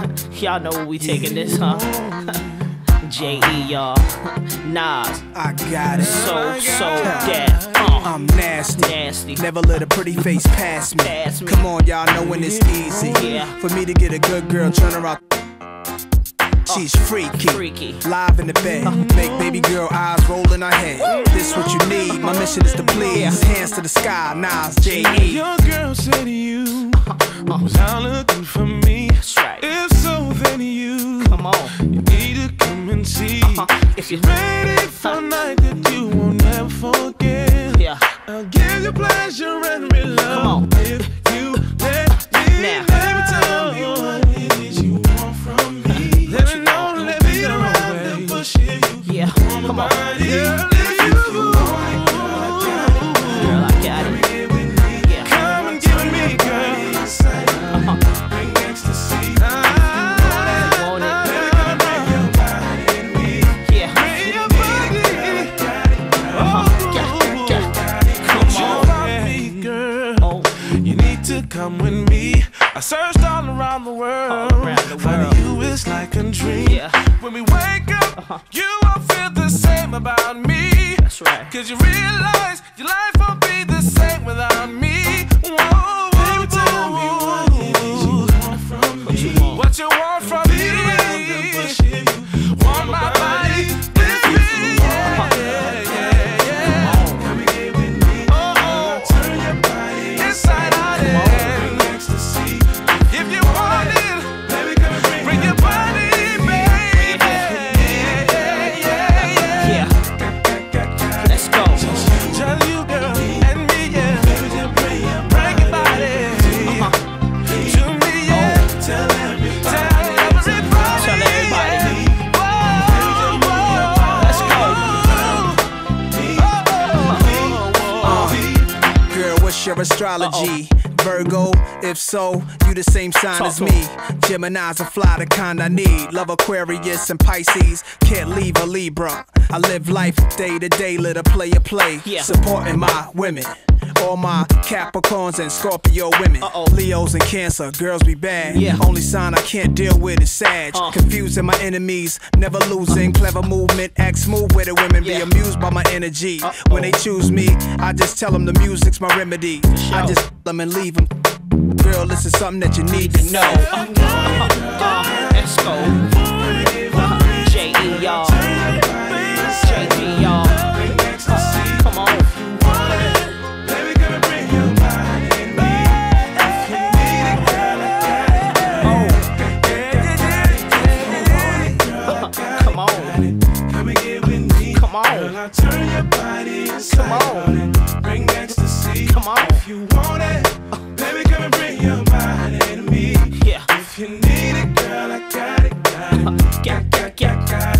Y'all know where we taking this, huh? J.E. y'all. Nas. I got it. So So Def. Uh, I'm nasty. nasty. Never let a pretty face pass me. Pass me. Come on, y'all know when it's easy. Oh, yeah. For me to get a good girl, turn her out. Uh. She's freaky. Freaky. Live in the bed. Uh. Make baby girl eyes roll in her head. This what you need. My mission is to please. Hands to the sky. Nas, E. J.E. Your girl said to you, uh. was out looking for me. See. If you're Ready for a night that you will never forget. Yeah. I'll give you pleasure and real love. on. If you let me Now. Baby, tell me what it is you want from me. Let me know, let me know. Around the bush here, you Yeah. Come on. body. Come with me. I searched all around the world. Around the Finding you is like a dream. Yeah. When we wake up, uh-huh. you will feel the same about me. that's right. Cause you realize your life won't be the same Your astrology? Virgo, if so, you the same sign Talk as me. Gemini's a fly, the kind I need. Love Aquarius and Pisces, can't leave a Libra. I live life day to day, let a player play. Yeah. Supporting my women. All my Capricorns and Scorpio women. Uh-oh. Leos and Cancer, girls be bad. Yeah. Only sign I can't deal with is Sag. Uh. Confusing my enemies, never losing. Clever movement, act smooth with the women. Be amused by my energy. Uh-oh. When they choose me, I just tell them the music's my remedy. I just them and leave them. Girl, this is something that you need to know. Uh, Come on. Come on. Turn your body inside Come on. and bring ecstasy. Come on. If you want it, baby, come and bring your body to me. Yeah. If you need it, girl, I got it, got it. Got, got, got. got it,